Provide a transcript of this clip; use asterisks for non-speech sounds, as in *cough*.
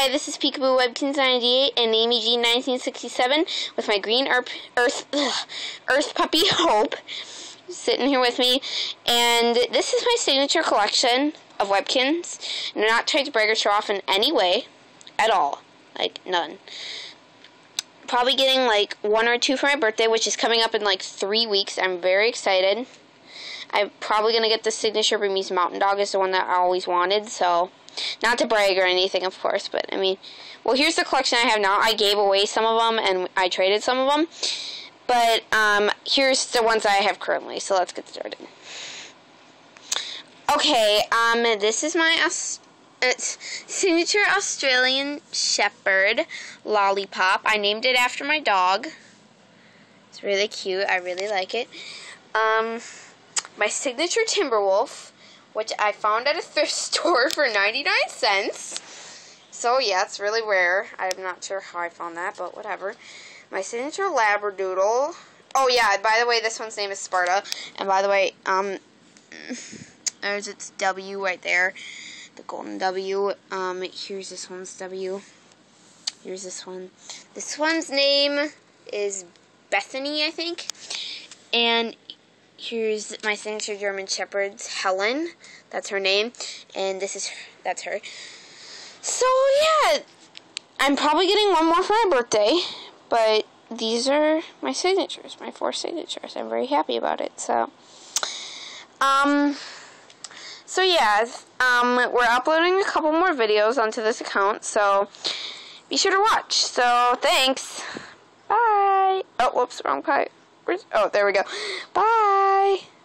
Hi, this is Peekaboo Webkinz98 and Amy G1967 with my green Earth, Earth, ugh, Earth puppy *laughs* Hope sitting here with me. And this is my signature collection of Webkinz. And I'm not trying to brag or show off in any way at all. Like, none. Probably getting like one or two for my birthday, which is coming up in like three weeks. I'm very excited. I'm probably going to get the signature Bernese Mountain Dog is the one that I always wanted, so not to brag or anything, of course, but I mean, well, here's the collection I have now. I gave away some of them and I traded some of them, but um, here's the ones I have currently, so let's get started. Okay, um, this is my it's signature Australian Shepherd Lollipop. I named it after my dog. It's really cute. I really like it. Um, my signature Timberwolf, which I found at a *laughs* thrift store for 99 cents. So, yeah, it's really rare. I'm not sure how I found that, but whatever. My signature Labradoodle. Oh, yeah, by the way, this one's name is Sparta. And by the way, um, *clears throat* there's its W right there. The golden W. Um, here's this one's W. Here's this one. This one's name is Bethany, I think. And here's my signature German Shepherd's Helen. That's her name, and this is her, that's her. So yeah, I'm probably getting one more for my birthday, but these are my signatures, my four signatures. I'm very happy about it. So, um, so yeah, um, we're uploading a couple more videos onto this account, so be sure to watch. So thanks. Bye. Oh, whoops, wrong pipe. Oh, there we go. Bye.